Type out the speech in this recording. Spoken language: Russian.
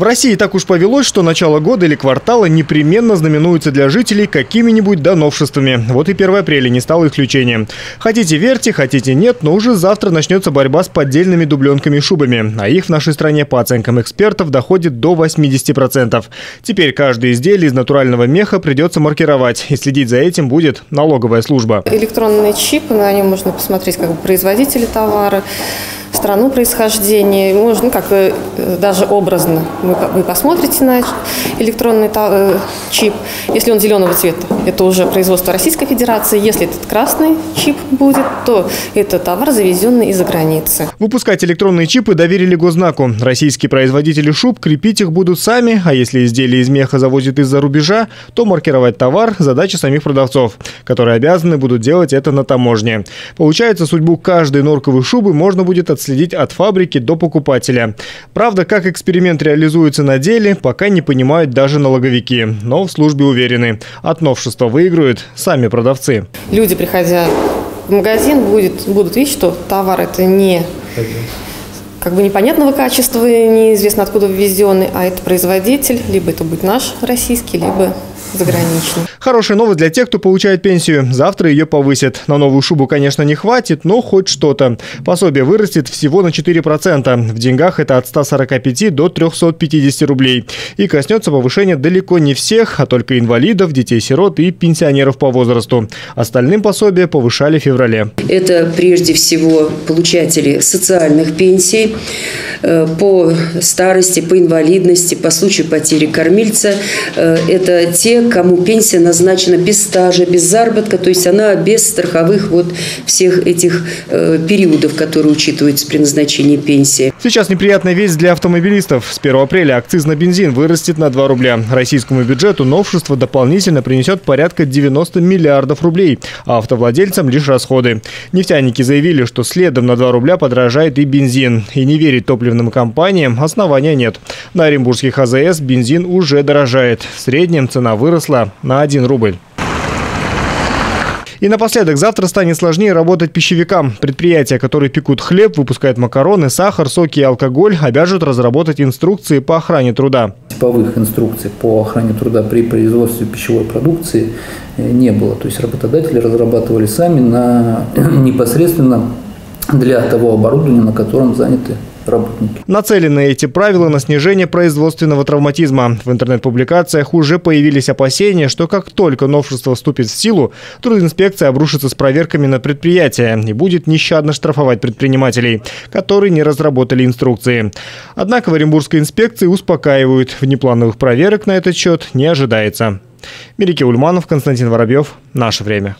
В России так уж повелось, что начало года или квартала непременно знаменуется для жителей какими-нибудь доновшествами. Вот и 1 апреля не стало исключением. Хотите верьте, хотите нет, но уже завтра начнется борьба с поддельными дубленками и шубами. А их в нашей стране, по оценкам экспертов, доходит до 80%. Теперь каждое изделие из натурального меха придется маркировать. И следить за этим будет налоговая служба. Электронный чип, на нем можно посмотреть как бы производители товара, страну происхождения, можно ну, как э, даже образно. Вы, вы посмотрите на электронный э, чип. Если он зеленого цвета, это уже производство Российской Федерации. Если этот красный чип будет, то это товар, завезенный из-за границы. Выпускать электронные чипы доверили госзнаку. Российские производители шуб крепить их будут сами, а если изделия из меха завозят из-за рубежа, то маркировать товар – задача самих продавцов, которые обязаны будут делать это на таможне. Получается, судьбу каждой норковой шубы можно будет отследить от фабрики до покупателя. Правда, как эксперимент реализуется на деле, пока не понимают даже налоговики. Но в службе уверены – от новшества выиграют сами продавцы. Люди, приходя в магазин, будет, будут видеть, что товар это не как бы непонятного качества, неизвестно откуда ввезенный, а это производитель, либо это будет наш российский, либо заграничный. Хорошая новость для тех, кто получает пенсию. Завтра ее повысят. На новую шубу, конечно, не хватит, но хоть что-то. Пособие вырастет всего на 4%. В деньгах это от 145 до 350 рублей. И коснется повышения далеко не всех, а только инвалидов, детей-сирот и пенсионеров по возрасту. Остальным пособие повышали в феврале. Это прежде всего получатели социальных пенсий э, по старости, по инвалидности, по случаю потери кормильца. Э, это те, кому пенсия назначена без стажа, без заработка, то есть она без страховых вот всех этих э, периодов, которые учитываются при назначении пенсии. Сейчас неприятная весть для автомобилистов. С 1 апреля акциз на бензин вырастет на 2 рубля. Российскому бюджету новшество дополнительно принесет порядка 90 миллиардов рублей, а автовладельцам лишь расходы. Нефтяники заявили, что следом на 2 рубля подорожает и бензин. И не верить топливным компаниям основания нет. На Оренбургских АЗС бензин уже дорожает. В среднем цена выросла на 1 рубль. И напоследок, завтра станет сложнее работать пищевикам. Предприятия, которые пекут хлеб, выпускают макароны, сахар, соки и алкоголь, обяжут разработать инструкции по охране труда. Типовых инструкций по охране труда при производстве пищевой продукции э, не было. То есть работодатели разрабатывали сами на, непосредственно для того оборудования, на котором заняты работники. Нацелены эти правила на снижение производственного травматизма. В интернет-публикациях уже появились опасения, что как только новшество вступит в силу, трудинспекция обрушится с проверками на предприятия и будет нещадно штрафовать предпринимателей, которые не разработали инструкции. Однако в Оренбургской инспекции успокаивают, внеплановых проверок на этот счет не ожидается. Мерики Ульманов, Константин Воробьев. Наше время.